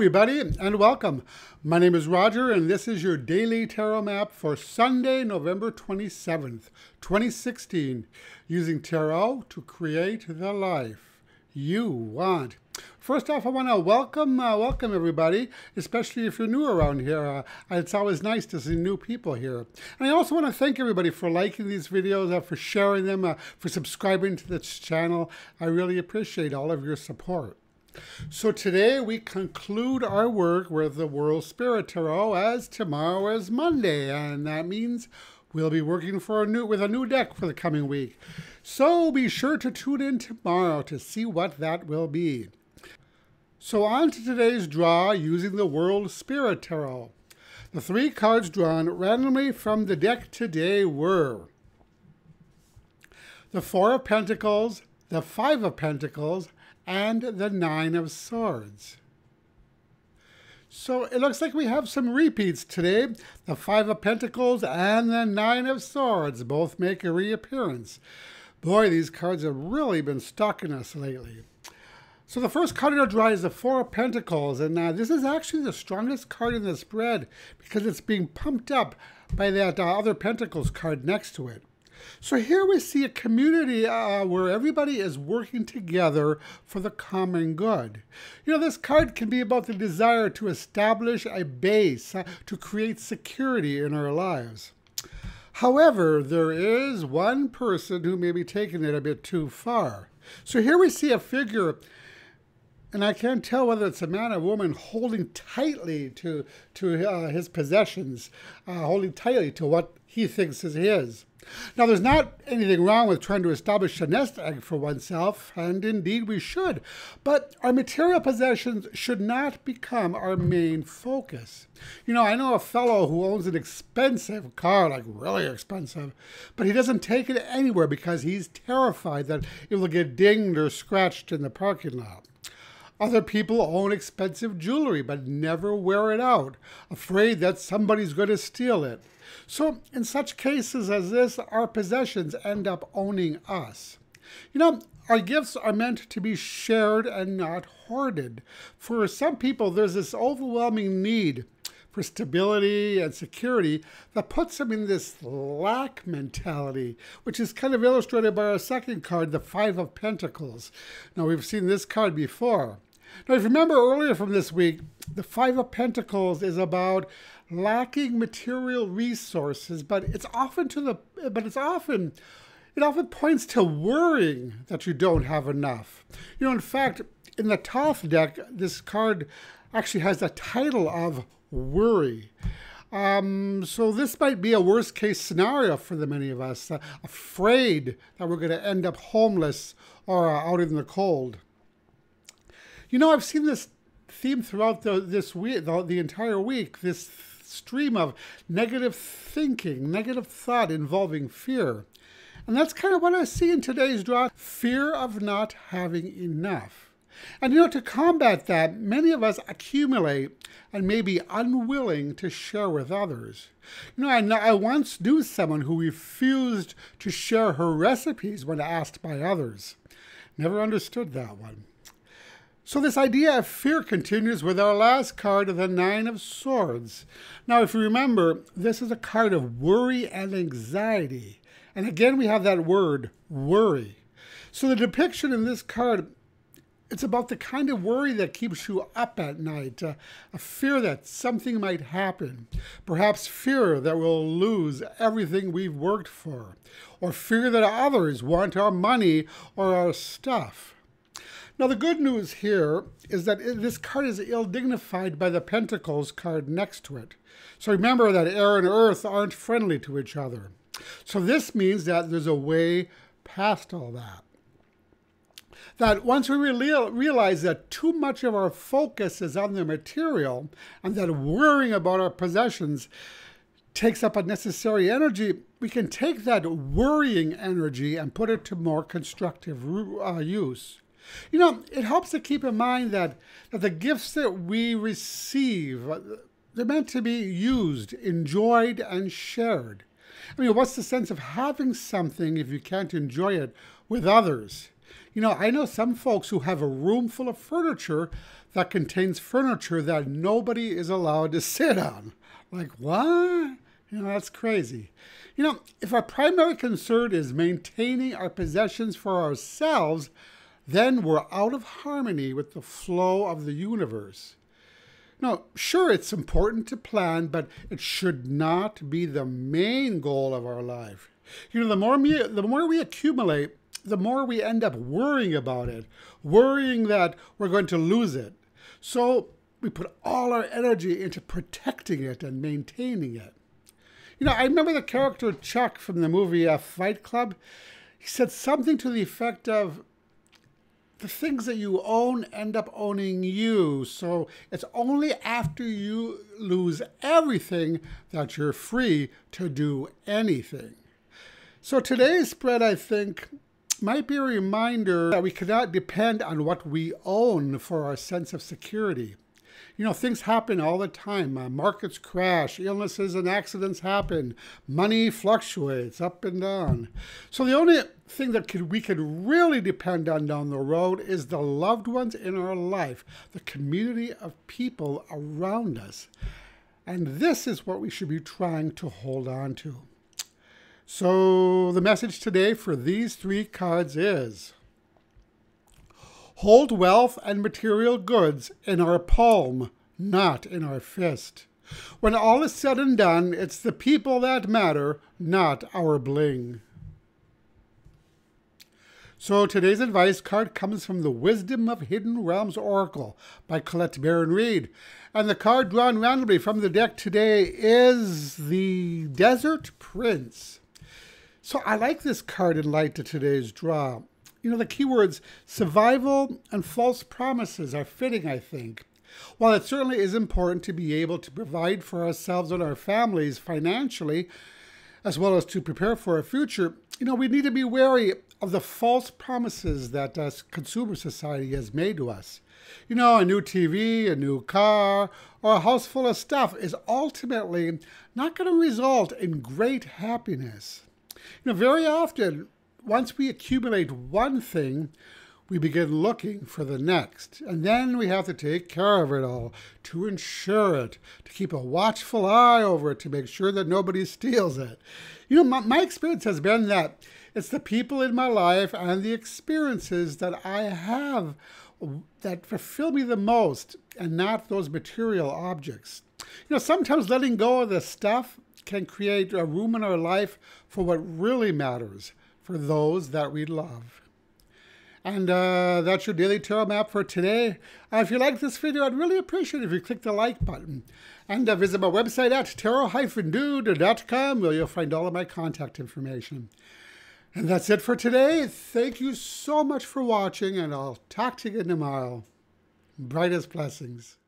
Everybody, and welcome. My name is Roger, and this is your daily tarot map for Sunday, November 27th, 2016, using tarot to create the life you want. First off, I want to welcome, uh, welcome everybody, especially if you're new around here. Uh, it's always nice to see new people here. And I also want to thank everybody for liking these videos, uh, for sharing them, uh, for subscribing to this channel. I really appreciate all of your support. So today we conclude our work with the World Spirit Tarot as tomorrow is Monday, and that means we'll be working for a new with a new deck for the coming week. So be sure to tune in tomorrow to see what that will be. So on to today's draw using the World Spirit Tarot. The three cards drawn randomly from the deck today were the Four of Pentacles, the Five of Pentacles, and the Nine of Swords. So it looks like we have some repeats today. The Five of Pentacles and the Nine of Swords both make a reappearance. Boy, these cards have really been stalking us lately. So the first card in our draw is the Four of Pentacles, and uh, this is actually the strongest card in the spread because it's being pumped up by that uh, other Pentacles card next to it. So here we see a community uh, where everybody is working together for the common good. You know, this card can be about the desire to establish a base, uh, to create security in our lives. However, there is one person who may be taking it a bit too far. So here we see a figure and I can't tell whether it's a man or woman holding tightly to to uh, his possessions, uh, holding tightly to what he thinks is his. Now, there's not anything wrong with trying to establish a nest egg for oneself, and indeed we should. But our material possessions should not become our main focus. You know, I know a fellow who owns an expensive car, like really expensive, but he doesn't take it anywhere because he's terrified that it will get dinged or scratched in the parking lot. Other people own expensive jewelry but never wear it out, afraid that somebody's going to steal it. So, in such cases as this, our possessions end up owning us. You know, our gifts are meant to be shared and not hoarded. For some people, there's this overwhelming need for stability and security that puts them in this lack mentality, which is kind of illustrated by our second card, the Five of Pentacles. Now, we've seen this card before. Now, if you remember earlier from this week, the Five of Pentacles is about lacking material resources, but it's often to the but it's often it often points to worrying that you don't have enough. You know, in fact, in the Thoth deck, this card actually has the title of worry. Um, so this might be a worst case scenario for the many of us, uh, afraid that we're going to end up homeless or uh, out in the cold. You know, I've seen this theme throughout the, this week, the, the entire week, this stream of negative thinking, negative thought involving fear. And that's kind of what I see in today's draw fear of not having enough. And you know, to combat that, many of us accumulate and may be unwilling to share with others. You know, I, I once knew someone who refused to share her recipes when asked by others. Never understood that one. So this idea of fear continues with our last card of the Nine of Swords. Now, if you remember, this is a card of worry and anxiety. And again, we have that word, worry. So the depiction in this card, it's about the kind of worry that keeps you up at night, uh, a fear that something might happen, perhaps fear that we'll lose everything we've worked for, or fear that others want our money or our stuff. Now, the good news here is that this card is ill dignified by the Pentacles card next to it. So remember that air and earth aren't friendly to each other. So this means that there's a way past all that. That once we realize that too much of our focus is on the material and that worrying about our possessions takes up unnecessary energy, we can take that worrying energy and put it to more constructive uh, use. You know, it helps to keep in mind that, that the gifts that we receive, uh, they're meant to be used, enjoyed, and shared. I mean, what's the sense of having something if you can't enjoy it with others? You know, I know some folks who have a room full of furniture that contains furniture that nobody is allowed to sit on. Like, what? You know, that's crazy. You know, if our primary concern is maintaining our possessions for ourselves, then we're out of harmony with the flow of the universe. Now, sure, it's important to plan, but it should not be the main goal of our life. You know, the more we, the more we accumulate, the more we end up worrying about it, worrying that we're going to lose it. So we put all our energy into protecting it and maintaining it. You know, I remember the character Chuck from the movie uh, Fight Club. He said something to the effect of, the things that you own end up owning you. So it's only after you lose everything that you're free to do anything. So today's spread, I think, might be a reminder that we cannot depend on what we own for our sense of security. You know, things happen all the time. Uh, markets crash, illnesses and accidents happen, money fluctuates up and down. So the only thing that could, we can really depend on down the road is the loved ones in our life, the community of people around us. And this is what we should be trying to hold on to. So the message today for these three cards is hold wealth and material goods in our palm, not in our fist. When all is said and done, it's the people that matter, not our bling. So today's advice card comes from the Wisdom of Hidden Realms Oracle by Colette Baron Reid. And the card drawn randomly from the deck today is the Desert Prince. So I like this card in light to today's draw you know, the keywords survival and false promises are fitting, I think. While it certainly is important to be able to provide for ourselves and our families financially, as well as to prepare for a future, you know, we need to be wary of the false promises that us consumer society has made to us. You know, a new TV, a new car, or a house full of stuff is ultimately not going to result in great happiness. You know, very often once we accumulate one thing, we begin looking for the next. And then we have to take care of it all, to ensure it, to keep a watchful eye over it, to make sure that nobody steals it. You know, my, my experience has been that it's the people in my life and the experiences that I have that fulfill me the most and not those material objects. You know, sometimes letting go of the stuff can create a room in our life for what really matters for those that we love. And uh, that's your daily tarot map for today. Uh, if you like this video, I'd really appreciate it if you click the like button. And uh, visit my website at tarot-dude.com where you'll find all of my contact information. And that's it for today. Thank you so much for watching, and I'll talk to you again tomorrow. Brightest blessings.